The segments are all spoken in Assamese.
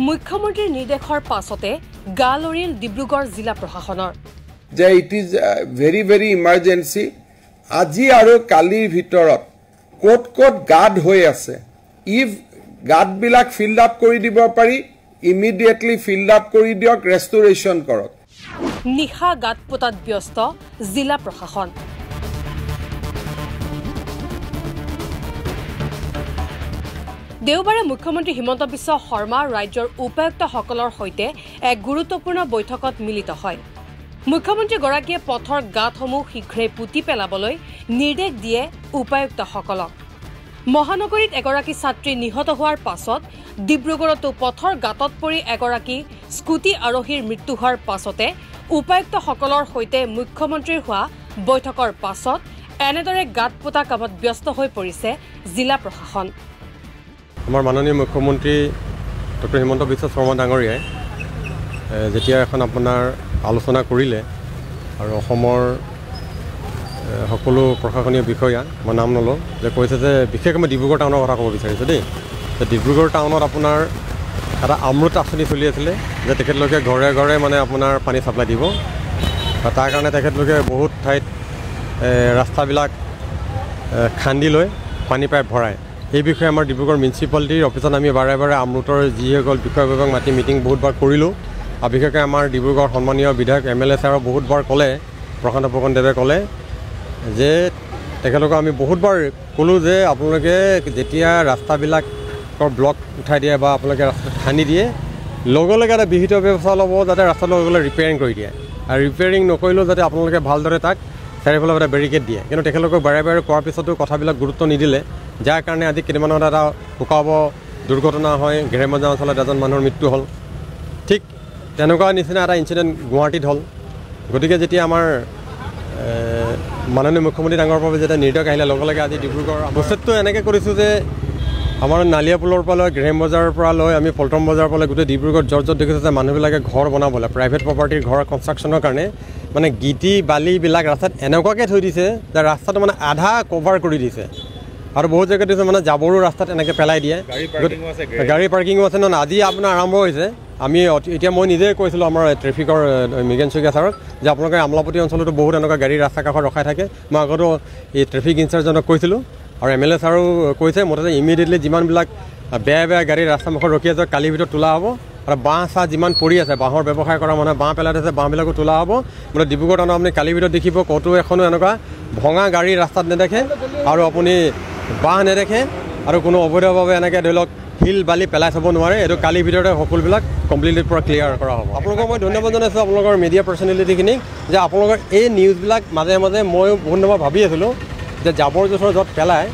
মুখ্যমন্ত্ৰীৰ নিৰ্দেশৰ পাছতে গা লৰিল ডিব্ৰুগড় জিলা প্ৰশাসনৰ। যে it is very very emergency আজি আৰু কালিৰ ভিতৰত ক'ত ক'ত গাঁত হৈ আছে ইফ গাঁতবিলাক ফিল্ড আপ কৰি দিব পাৰি ইমিডিয়েটলি ফিল্ড আপ কৰি দিয়ক ৰেষ্টৰেশ্যন কৰক। নিশা গাঁত পোতাত ব্যস্ত জিলা প্ৰশাসন। দেওবাৰে মুখ্যমন্ত্ৰী হিমন্ত বিশ্ব শৰ্মা ৰাজ্যৰ উপায়ুক্তসকলৰ সৈতে এক গুৰুত্বপূৰ্ণ বৈঠকত মিলিত হয়। মুখ্যমন্ত্ৰীগৰাকীয়ে পথৰ গাঁতসমূহ শীঘ্ৰেই পুতি পেলাবলৈ নিৰ্দেশ দিয়ে উপায়ুক্তসকলক। মহানগৰীত এগৰাকী ছাত্ৰী নিহত হোৱাৰ পাছত ডিব্ৰুগড়তো পথৰ গাঁতত পৰি এগৰাকী স্কুটি আৰোহীৰ মৃত্যু হোৱাৰ পাছতে উপায়ুক্তসকলৰ সৈতে মুখ্যমন্ত্ৰীৰ হোৱা বৈঠকৰ পাছত এনেদৰে গাঁত পোতা কামত ব্যস্ত হৈ পৰিছে জিলা প্ৰশাসন। আমাৰ মাননীয় মুখ্যমন্ত্ৰী ডক্টৰ হিমন্ত বিশ্ব শৰ্মা ডাঙৰীয়াই যেতিয়া এখন আপোনাৰ আলোচনা কৰিলে আৰু অসমৰ সকলো প্ৰশাসনীয় বিষয়া মই নাম নলওঁ যে কৈছে যে বিশেষকৈ মই ডিব্ৰুগড় টাউনৰ কথা ক'ব বিচাৰিছোঁ দেই। যে ডিব্ৰুগড় টাউনত আপোনাৰ এটা অমৃত আঁচনি চলি আছিলে যে তেখেতলোকে ঘৰে ঘৰে মানে আপোনাৰ পানী ছাপ্লাই দিব। আৰু তাৰ কাৰণে তেখেতলোকে বহুত ঠাইত ৰাস্তাবিলাক খান্দি লৈ পানী পাইপ ভৰায় এই বিষয়ে আমাৰ ডিব্ৰুগড় মিউনিচিপালিটিৰ অফিচত আমি বাৰে বাৰে আমৰুতৰ যিসকল বিষয়ববীয়াক মাতি মিটিং বহুতবাৰ কৰিলোঁ। আৰু বিশেষকৈ আমাৰ ডিব্ৰুগড় সন্মানীয় বিধায়ক এম এল এ ছাৰক বহুতবাৰ ক'লে প্ৰশান্ত ফুকনদেৱে ক'লে যে তেখেতলোকক আমি বহুতবাৰ ক'লোঁ যে আপোনালোকে যেতিয়া ৰাস্তাবিলাকৰ ব্লক উঠাই দিয়ে বা আপোনালোকে ৰাস্তা খান্দি দিয়ে লগে লগে এটা বিহিত ব্যৱস্থা ল'ব যাতে ৰাস্তাটো লগে লগে ৰিপেয়াৰিং কৰি দিয়ে। আৰু ৰিপেয়াৰিং নকৰিলেও যাতে আপোনালোকে ভালদৰে তাক চাৰিওফালে এটা বেৰিকেড দিয়ে। কিন্তু তেখেতলোকক বাৰে বাৰে কোৱাৰ পিছতো কথাবিলাক গুৰুত্ব নিদিলে। যাৰ কাৰণে আজি কেইদিনমানত এটা শুকাব দুৰ্ঘটনা হয়। ঘেৰেমজা অঞ্চলত এজন মানুহৰ মৃত্যু হ'ল। ঠিক তেনেকুৱা নিচিনা এটা ইঞ্চিডেণ্ট গুৱাহাটীত হ'ল। গতিকে যেতিয়া আমাৰ মাননীয় মুখ্যমন্ত্ৰী ডাঙৰ বাবে যেতিয়া নিৰ্দেশ আহিলে লগে লগে আজি ডিব্ৰুগড় বস্তুটো এনেকৈ কৰিছোঁ যে আমাৰ নালিয়া পুলৰ পৰা লৈ গ্ৰেম বজাৰৰ পৰা লৈ আমি পল্টন বজাৰৰ পৰা লৈ গোটেই ডিব্ৰুগড় য'ত য'ত দেখিছোঁ যে মানুহবিলাকে ঘৰ বনাবলৈ প্ৰাইভেট প্ৰপাৰ্টিৰ ঘৰ কনষ্ট্ৰাকশ্যনৰ কাৰণে মানে গিটি বালিবিলাক ৰাস্তাত এনেকুৱাকৈ থৈ দিছে যে ৰাস্তাটো মানে আধা কভাৰ কৰি দিছে। আৰু বহুত জেগাত দিছে মানে জাবৰো ৰাস্তাত এনেকৈ পেলাই দিয়ে। গাড়ী পাৰ্কিঙো আছে নহয় আজি আপোনাৰ আৰম্ভ হৈছে। আমি এতিয়া মই নিজে কৈছিলোঁ আমাৰ ট্ৰেফিকৰ মৃগেন শইকীয়া ছাৰক যে আপোনালোকে আমলাপতি অঞ্চলতো বহুত এনেকুৱা গাড়ী ৰাস্তা কাষত ৰখাই থাকে। মই আগতো এই ট্ৰেফিক ইনচাৰ্জজনক কৈছিলোঁ। আৰু এম এল এ ছাৰো কৈছে মুঠতে ইমিডিয়েটলি যিমানবিলাক বেয়া বেয়া গাড়ী ৰাস্তা মুখত ৰখি আছে কালিৰ ভিতৰত তোলা হ'ব। আৰু বাঁহ চাহ যিমান পৰি আছে বাঁহৰ ব্যৱসায় কৰা মানুহে বাঁহ পেলাই থৈছে বাঁহবিলাকো তোলা হ'ব। মানে ডিব্ৰুগড় আপুনি কালিৰ ভিতৰত দেখিব ক'তো এখনো এনেকুৱা ভঙা গাড়ী ৰাস্তাত নেদেখে। আৰু আপুনি বাঁহ নেদেখে আৰু কোনো অবৈধভাৱে এনেকৈ ধৰি লওক শিল বালি পেলাই থ'ব নোৱাৰে এইটো কালিৰ ভিতৰতে সকলোবিলাক কমপ্লিটলি পূৰা ক্লিয়াৰ কৰা হ'ব। আপোনালোকক মই ধন্যবাদ জনাইছোঁ আপোনালোকৰ মিডিয়া পাৰ্চনেলিটিখিনিক যে আপোনালোকৰ এই নিউজবিলাক মাজে মাজে মই বহুত সময় ভাবি আছিলোঁ যে জাবৰ জোঁথৰ য'ত পেলাই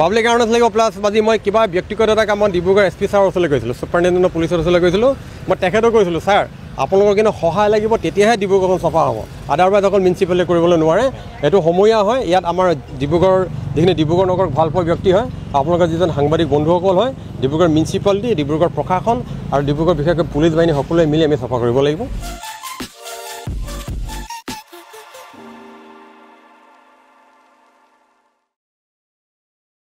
পাব্লিক এৱাৰনেছ লাগিব। প্লাছ আজি মই কিবা ব্যক্তিগত এটা কামত ডিব্ৰুগড় এছ পি ছাৰৰ ওচৰলৈ গৈছিলোঁ ছুপাৰিণ্টেণ্ডেণ্ট পুলিচৰ ওচৰলৈ গৈছিলোঁ মই তেখেতক কৈছিলোঁ ছাৰ আপোনালোকৰ কিন্তু সহায় লাগিব তেতিয়াহে ডিব্ৰুগড়খন চফা হ'ব। আদাৰৱাইজ অকল মিউনিচিপালিটি কৰিবলৈ নোৱাৰে এইটো সমূহীয়া হয়। ইয়াত আমাৰ ডিব্ৰুগড় যিখিনি ডিব্ৰুগড় নগৰক ভাল পোৱা ব্যক্তি হয় আপোনালোকৰ যিজন সাংবাদিক বন্ধুসকল হয় ডিব্ৰুগড় মিউনিচিপালিটি ডিব্ৰুগড় প্ৰশাসন আৰু ডিব্ৰুগড় বিশেষকৈ পুলিচ বাহিনী সকলোৱে মিলি আমি চাফা কৰিব লাগিব।